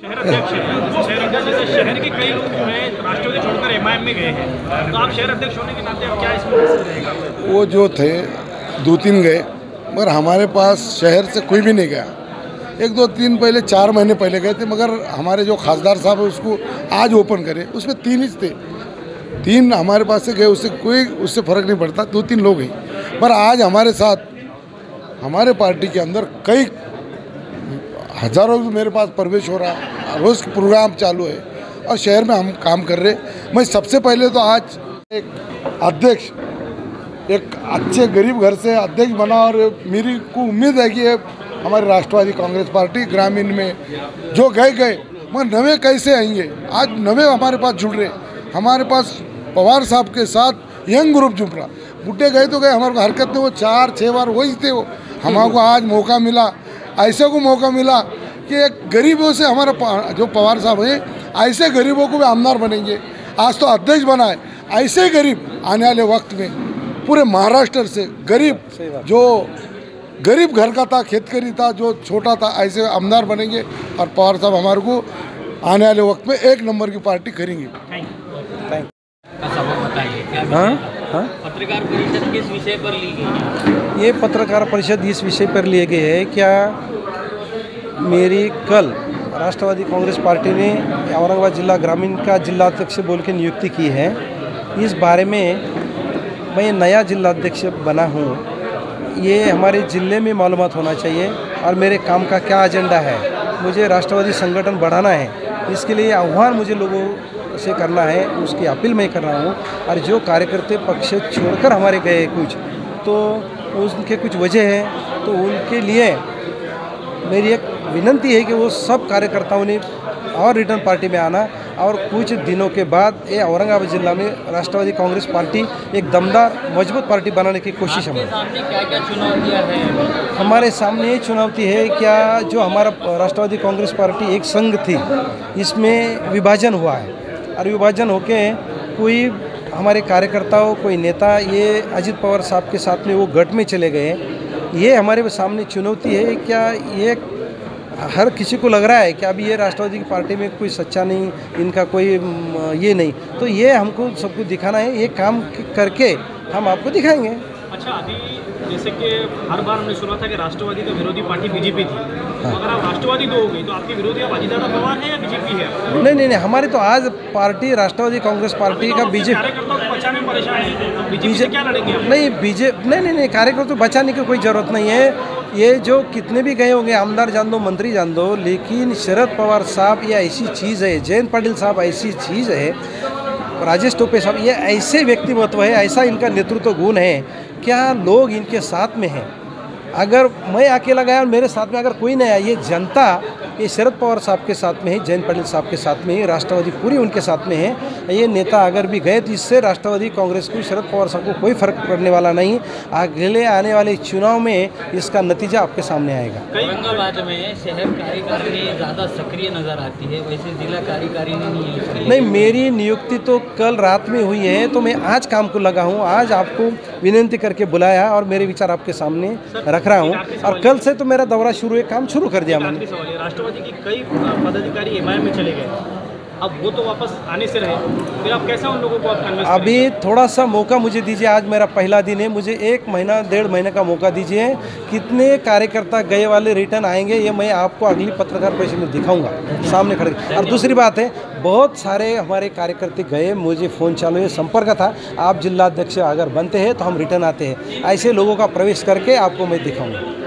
शहर अध्यक्ष शहर के कई लोग जो है, राष्ट्रवादी छोड़कर में गए हैं। तो आप शहर अध्यक्ष होने के नाते क्या इसमें वो जो थे, दो तीन गए, मगर हमारे पास शहर से कोई भी नहीं गया। एक दो तीन पहले, चार महीने पहले गए थे, मगर हमारे जो खासदार साहब है, उसको आज ओपन करे। उसमें तीन ही थे। तीन हमारे पास से गए, उससे कोई, उससे फ़र्क नहीं पड़ता। दो तीन लोग ही। पर आज हमारे साथ, हमारे पार्टी के अंदर कई हज़ारों मेरे पास प्रवेश हो रहा, रोज़ प्रोग्राम चालू है, और शहर में हम काम कर रहे मैं सबसे पहले तो आज एक अध्यक्ष, एक अच्छे गरीब घर से अध्यक्ष बना, और मेरी को उम्मीद है कि हमारी राष्ट्रवादी कांग्रेस पार्टी ग्रामीण में जो गए गए मगर नवे कैसे आएँगे? आज नवे हमारे पास जुड़ रहे हमारे पास पवार साहब के साथ यंग ग्रुप जुड़ रहा। बुढ़े गए तो गए, हमारे को हरकत में वो चार छः बार वही थे वो। हमारे को आज मौका मिला। ऐसे को मौका मिला कि एक गरीबों से हमारा जो पवार साहब हैं ऐसे गरीबों को भी आमदार बनेंगे। आज तो अध्यक्ष बना है ऐसे गरीब आने वाले वक्त में पूरे महाराष्ट्र से गरीब जो गरीब घर का था खेतकरी था जो छोटा था ऐसे आमदार बनेंगे और पवार साहब हमारे को आने वाले वक्त में एक नंबर की पार्टी करेंगे। सबक बताइए क्या हाँ? पत्रकार परिषद किस विषय पर ली गई है? ये पत्रकार परिषद इस विषय पर लिए गए है। क्या मेरी कल राष्ट्रवादी कांग्रेस पार्टी ने औरंगाबाद जिला ग्रामीण का जिला अध्यक्ष बोल के नियुक्ति की है। इस बारे में मैं नया जिला अध्यक्ष बना हूँ। ये हमारे ज़िले में मालूम होना चाहिए और मेरे काम का क्या एजेंडा है। मुझे राष्ट्रवादी संगठन बढ़ाना है। इसके लिए आह्वान मुझे लोगों से करना है उसकी अपील मैं कर रहा हूँ। और जो कार्यकर्ता पक्ष छोड़कर हमारे गए कुछ तो उनके कुछ वजह है तो उनके लिए मेरी एक विनंती है कि वो सब कार्यकर्ताओं ने और रिटर्न पार्टी में आना। और कुछ दिनों के बाद ये औरंगाबाद जिला में राष्ट्रवादी कांग्रेस पार्टी एक दमदार मज़बूत पार्टी बनाने की कोशिश हमारी क्या क्या चुनौतियाँ हैं? हमारे सामने ये चुनौती है क्या जो हमारा राष्ट्रवादी कांग्रेस पार्टी एक संघ थी इसमें विभाजन हुआ है। और विभाजन होके कोई हमारे कार्यकर्ताओं, कोई नेता, ये अजित पवार साहब के साथ में वो गठ में चले गए ये हमारे सामने चुनौती है क्या ये हर किसी को लग रहा है कि अभी ये राष्ट्रवादी की पार्टी में कोई सच्चा नहीं, इनका कोई ये नहीं। तो ये हमको सबको दिखाना है, ये काम करके हम आपको दिखाएँगे। अच्छा अभी जैसे कि हर बार हमने सुना था कि राष्ट्रवादी का विरोधी पार्टी बीजेपी थी। तो अगर आप राष्ट्रवादी दो हो गई तो आपके विरोधी अब अजीत पवार है या बीजेपी है? नहीं नहीं नहीं हमारी तो आज पार्टी राष्ट्रवादी कांग्रेस पार्टी का बीजेपी कार्यकर्ताओं को है। बीजेपी से क्या लड़ेंगे आप? नहीं बीजे नहीं नहीं नहीं कार्यकर्ता को बचाने की कोई ज़रूरत नहीं है। ये जो कितने भी गए होंगे आमदार जान दो मंत्री जान दो लेकिन शरद पवार साहब ये ऐसी चीज़ है जयंत पाटिल साहब ऐसी चीज़ है राजेश टोपे साहब ये ऐसे व्यक्तिमत्व है ऐसा इनका नेतृत्व गुण है क्या लोग इनके साथ में हैं? अगर मैं अकेला गया और मेरे साथ में अगर कोई नहीं आया ये जनता ये शरद पवार साहब के साथ में है जयंत पाटिल साहब के साथ में है राष्ट्रवादी पूरी उनके साथ में है ये नेता अगर भी गए तो इससे राष्ट्रवादी कांग्रेस को शरद पवार साहब को कोई फ़र्क पड़ने वाला नहीं। अगले आने वाले चुनाव में इसका नतीजा आपके सामने आएगा। औरंगाबाद में शहर कार्यकारिणी ज़्यादा सक्रिय नज़र आती है वैसे जिला कार्यकारिणी नहीं इसके लिए। नहीं मेरी नियुक्ति तो कल रात में हुई है तो मैं आज काम को लगा हूँ। आज आपको विनती करके बुलाया और मेरे विचार आपके सामने रख रहा हूँ। और कल से तो मेरा दौरा शुरू है काम शुरू कर दिया मैंने। राष्ट्रवादी की कई पदाधिकारी एमआईएम में चले गए। अब वो तो वापस आने से रहे। फिर आप कैसे उन लोगों को आप अभी थोड़ा सा मौका मुझे दीजिए आज मेरा पहला दिन है। मुझे एक महीना डेढ़ महीने का मौका दीजिए। कितने कार्यकर्ता गए वाले रिटर्न आएँगे ये मैं आपको अगली पत्रकार परिषद में दिखाऊँगा। सामने खड़े। और दूसरी बात है बहुत सारे हमारे कार्यकर्ता गए, मुझे फ़ोन चालू है, संपर्क था। आप जिला अध्यक्ष अगर बनते हैं तो हम रिटर्न आते हैं। ऐसे लोगों का प्रवेश करके आपको मैं दिखाऊँगा।